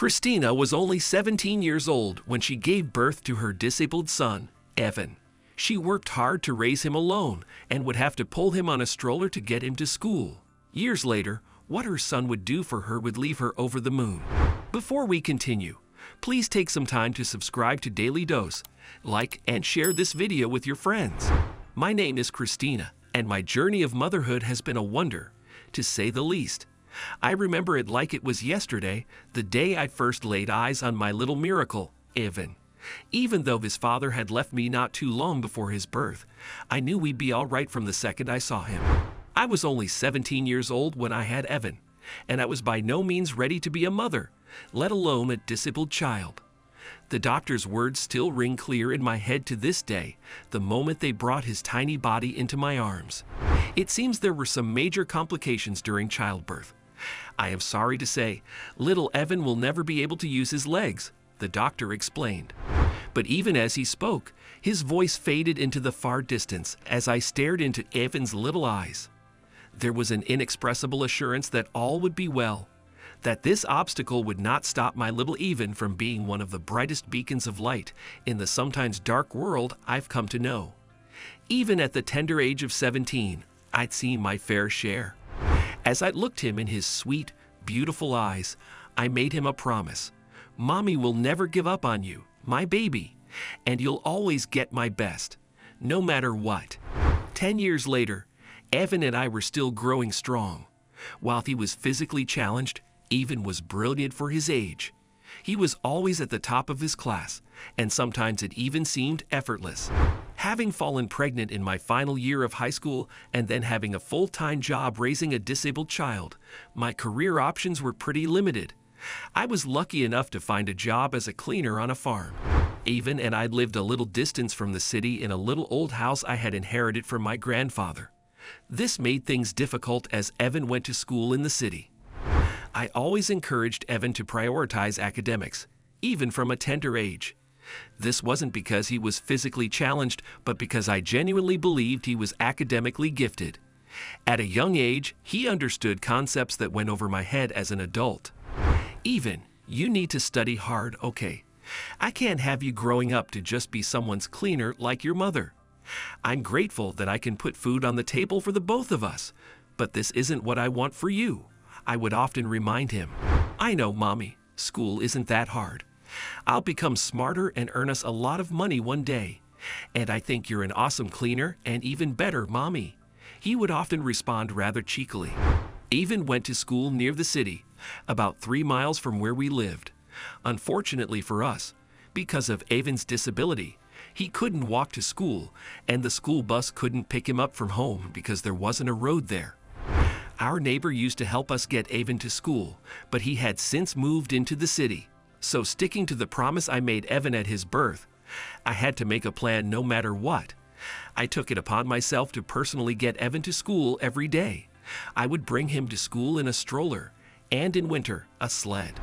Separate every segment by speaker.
Speaker 1: Kristina was only 17 years old when she gave birth to her disabled son, Evan. She worked hard to raise him alone and would have to pull him on a stroller to get him to school. Years later, what her son would do for her would leave her over the moon. Before we continue, please take some time to subscribe to Daily Dose, like and share this video with your friends. My name is Kristina, and my journey of motherhood has been a wonder, to say the least. I remember it like it was yesterday, the day I first laid eyes on my little miracle, Evan. Even though his father had left me not too long before his birth, I knew we'd be all right from the second I saw him. I was only 17 years old when I had Evan, and I was by no means ready to be a mother, let alone a disabled child. The doctor's words still ring clear in my head to this day, the moment they brought his tiny body into my arms. It seems there were some major complications during childbirth. I am sorry to say, little Evan will never be able to use his legs, the doctor explained. But even as he spoke, his voice faded into the far distance as I stared into Evan's little eyes. There was an inexpressible assurance that all would be well, that this obstacle would not stop my little Evan from being one of the brightest beacons of light in the sometimes dark world I've come to know. Even at the tender age of 17, I'd seen my fair share. As I looked him in his sweet, beautiful eyes, I made him a promise. Mommy will never give up on you, my baby, and you'll always get my best, no matter what. Ten years later, Evan and I were still growing strong. While he was physically challenged, Evan was brilliant for his age. He was always at the top of his class, and sometimes it even seemed effortless. Having fallen pregnant in my final year of high school and then having a full time job raising a disabled child, my career options were pretty limited. I was lucky enough to find a job as a cleaner on a farm. Evan and I lived a little distance from the city in a little old house I had inherited from my grandfather. This made things difficult as Evan went to school in the city. I always encouraged Evan to prioritize academics, even from a tender age. This wasn't because he was physically challenged, but because I genuinely believed he was academically gifted. At a young age, he understood concepts that went over my head as an adult. Evan, you need to study hard, okay. I can't have you growing up to just be someone's cleaner like your mother. I'm grateful that I can put food on the table for the both of us, but this isn't what I want for you. I would often remind him. I know, Mommy, school isn't that hard. I'll become smarter and earn us a lot of money one day. And I think you're an awesome cleaner and even better Mommy. He would often respond rather cheekily. Evan went to school near the city, about three miles from where we lived. Unfortunately for us, because of Evan's disability, he couldn't walk to school, and the school bus couldn't pick him up from home because there wasn't a road there. Our neighbor used to help us get Evan to school, but he had since moved into the city. So, sticking to the promise I made Evan at his birth, I had to make a plan no matter what. I took it upon myself to personally get Evan to school every day. I would bring him to school in a stroller, and in winter, a sled.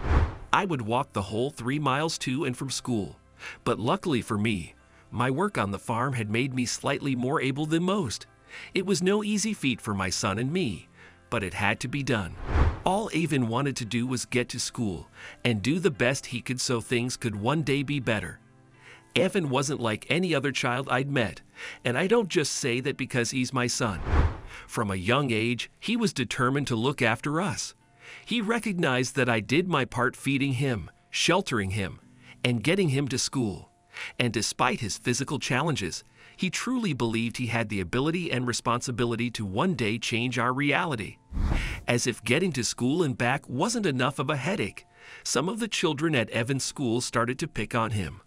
Speaker 1: I would walk the whole three miles to and from school. But luckily for me, my work on the farm had made me slightly more able than most. It was no easy feat for my son and me, but it had to be done. All Evan wanted to do was get to school and do the best he could so things could one day be better. Evan wasn't like any other child I'd met, and I don't just say that because he's my son. From a young age, he was determined to look after us. He recognized that I did my part feeding him, sheltering him, and getting him to school. And despite his physical challenges, he truly believed he had the ability and responsibility to one day change our reality. As if getting to school and back wasn't enough of a headache, some of the children at Evan's school started to pick on him.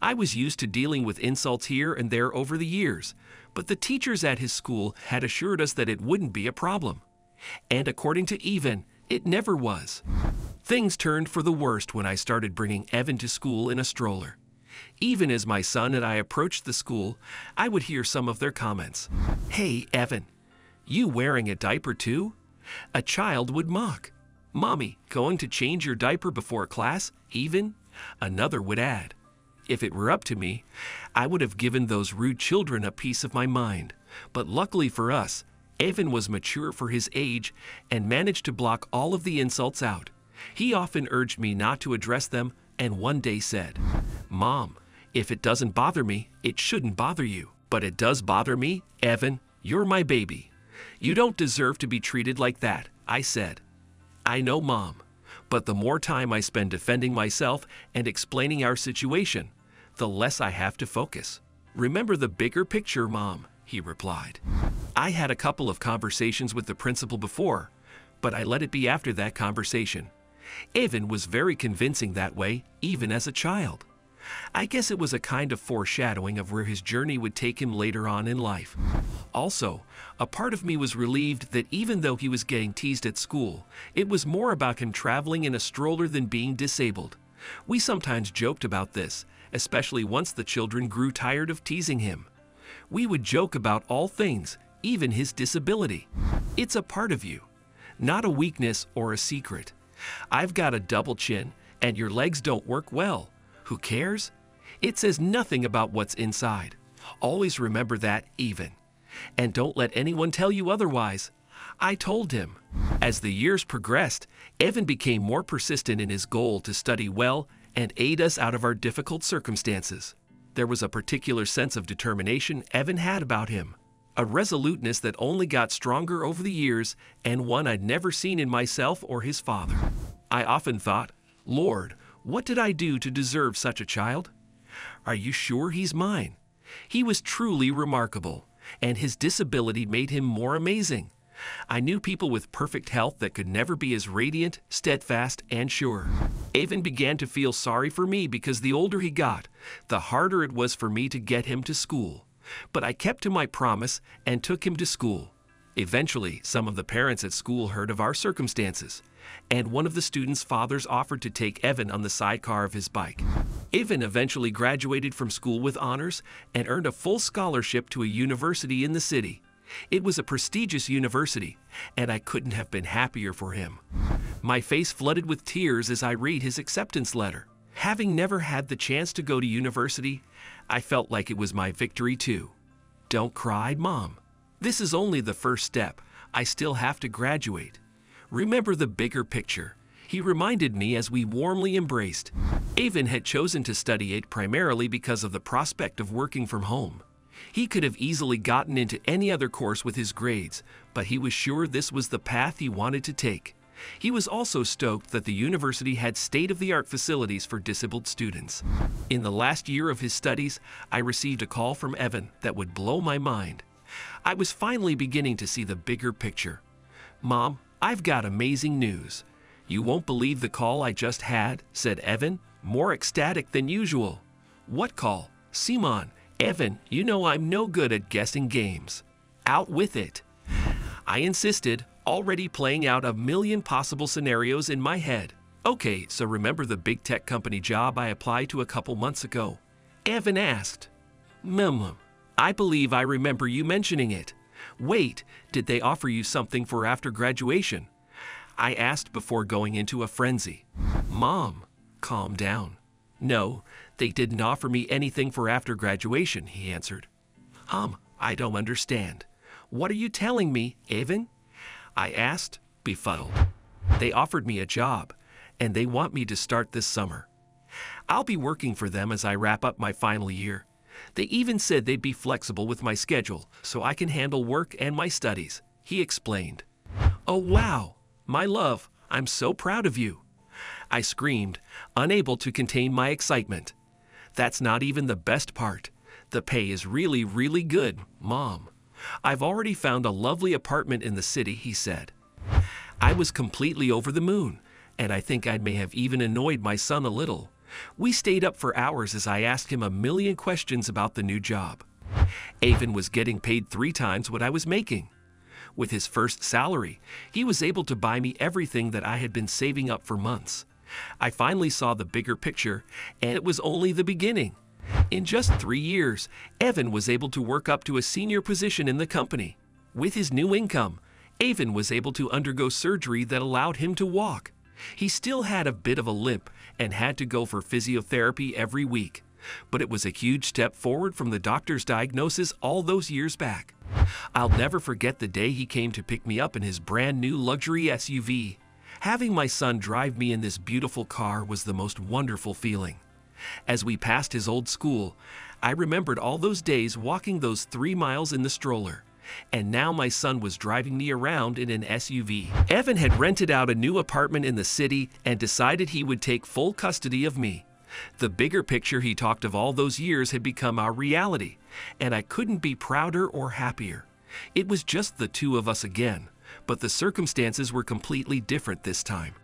Speaker 1: I was used to dealing with insults here and there over the years, but the teachers at his school had assured us that it wouldn't be a problem. And according to Evan, it never was. Things turned for the worst when I started bringing Evan to school in a stroller. Even as my son and I approached the school, I would hear some of their comments. Hey, Evan, you wearing a diaper too? A child would mock. Mommy, going to change your diaper before class, Evan? Another would add. If it were up to me, I would have given those rude children a piece of my mind. But luckily for us, Evan was mature for his age and managed to block all of the insults out. He often urged me not to address them and one day said, Mom, if it doesn't bother me, it shouldn't bother you. But it does bother me, Evan. You're my baby. You don't deserve to be treated like that, I said. I know, Mom, but the more time I spend defending myself and explaining our situation, the less I have to focus. Remember the bigger picture, Mom, he replied. I had a couple of conversations with the principal before, but I let it be after that conversation. Evan was very convincing that way, even as a child. I guess it was a kind of foreshadowing of where his journey would take him later on in life. Also, a part of me was relieved that even though he was getting teased at school, it was more about him traveling in a stroller than being disabled. We sometimes joked about this, especially once the children grew tired of teasing him. We would joke about all things, even his disability. It's a part of you, not a weakness or a secret. I've got a double chin, and your legs don't work well. Who cares? It says nothing about what's inside. Always remember that, Evan. And don't let anyone tell you otherwise. I told him. As the years progressed, Evan became more persistent in his goal to study well and aid us out of our difficult circumstances. There was a particular sense of determination Evan had about him, a resoluteness that only got stronger over the years and one I'd never seen in myself or his father. I often thought, Lord, what did I do to deserve such a child? Are you sure he's mine? He was truly remarkable, and his disability made him more amazing. I knew people with perfect health that could never be as radiant, steadfast, and sure. Evan began to feel sorry for me because the older he got, the harder it was for me to get him to school. But I kept to my promise and took him to school. Eventually, some of the parents at school heard of our circumstances and one of the students' fathers offered to take Evan on the sidecar of his bike. Evan eventually graduated from school with honors and earned a full scholarship to a university in the city. It was a prestigious university, and I couldn't have been happier for him. My face flooded with tears as I read his acceptance letter. Having never had the chance to go to university, I felt like it was my victory too. Don't cry, Mom. This is only the first step. I still have to graduate. Remember the bigger picture. He reminded me as we warmly embraced. Evan had chosen to study it primarily because of the prospect of working from home. He could have easily gotten into any other course with his grades, but he was sure this was the path he wanted to take. He was also stoked that the university had state-of-the-art facilities for disabled students. In the last year of his studies, I received a call from Evan that would blow my mind. I was finally beginning to see the bigger picture. Mom, I've got amazing news. You won't believe the call I just had, said Evan, more ecstatic than usual. What call? Simon, Evan, you know I'm no good at guessing games. Out with it. I insisted, already playing out a million possible scenarios in my head. Okay, so remember the big tech company job I applied to a couple months ago? Evan asked. Mmm, I believe I remember you mentioning it. Wait, did they offer you something for after graduation? I asked before going into a frenzy. Mom, calm down. No, they didn't offer me anything for after graduation, he answered. Um, I don't understand. What are you telling me, Evan? I asked, befuddled. They offered me a job, and they want me to start this summer. I'll be working for them as I wrap up my final year. They even said they'd be flexible with my schedule so I can handle work and my studies, he explained. Oh, wow! My love, I'm so proud of you. I screamed, unable to contain my excitement. That's not even the best part. The pay is really, really good, Mom. I've already found a lovely apartment in the city, he said. I was completely over the moon, and I think I may have even annoyed my son a little. We stayed up for hours as I asked him a million questions about the new job. Evan was getting paid three times what I was making. With his first salary, he was able to buy me everything that I had been saving up for months. I finally saw the bigger picture, and it was only the beginning. In just three years, Evan was able to work up to a senior position in the company. With his new income, Evan was able to undergo surgery that allowed him to walk. He still had a bit of a limp and had to go for physiotherapy every week, but it was a huge step forward from the doctor's diagnosis all those years back. I'll never forget the day he came to pick me up in his brand new luxury SUV. Having my son drive me in this beautiful car was the most wonderful feeling. As we passed his old school, I remembered all those days walking those three miles in the stroller. And now my son was driving me around in an SUV. Evan had rented out a new apartment in the city and decided he would take full custody of me. The bigger picture he talked of all those years had become our reality, and I couldn't be prouder or happier. It was just the two of us again, but the circumstances were completely different this time.